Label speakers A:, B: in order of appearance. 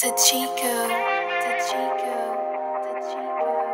A: Tachiko. Chico, the